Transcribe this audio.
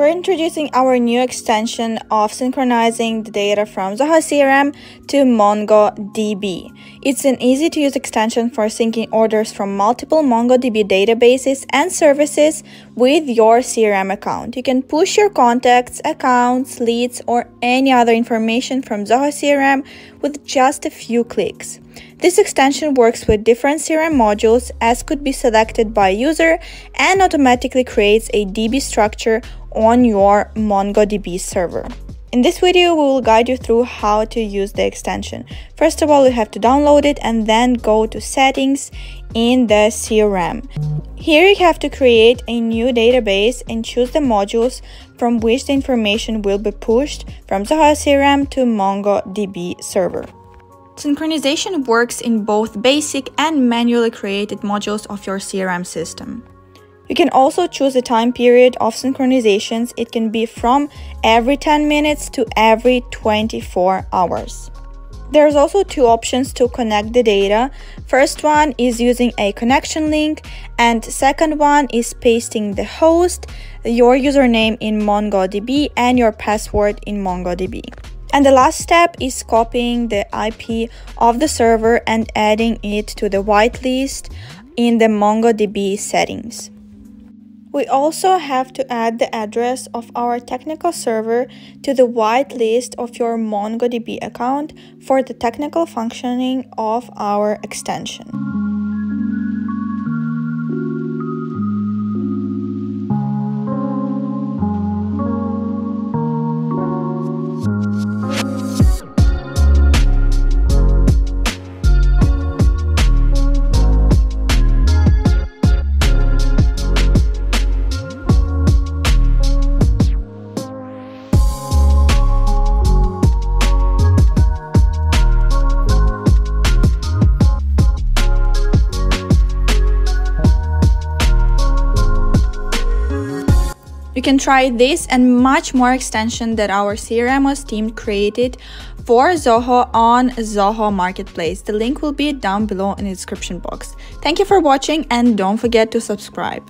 We're introducing our new extension of synchronizing the data from Zoho CRM to MongoDB. It's an easy to use extension for syncing orders from multiple MongoDB databases and services with your CRM account. You can push your contacts, accounts, leads, or any other information from Zoho CRM with just a few clicks. This extension works with different CRM modules as could be selected by user and automatically creates a DB structure on your MongoDB server. In this video, we will guide you through how to use the extension. First of all, you have to download it and then go to settings in the CRM. Here you have to create a new database and choose the modules from which the information will be pushed from Zoho CRM to MongoDB server. Synchronization works in both basic and manually created modules of your CRM system. You can also choose a time period of synchronizations. It can be from every 10 minutes to every 24 hours. There's also two options to connect the data. First one is using a connection link and second one is pasting the host, your username in MongoDB and your password in MongoDB. And the last step is copying the IP of the server and adding it to the whitelist in the MongoDB settings. We also have to add the address of our technical server to the whitelist of your MongoDB account for the technical functioning of our extension. You can try this and much more extension that our CRMOZ team created for Zoho on Zoho Marketplace. The link will be down below in the description box. Thank you for watching and don't forget to subscribe.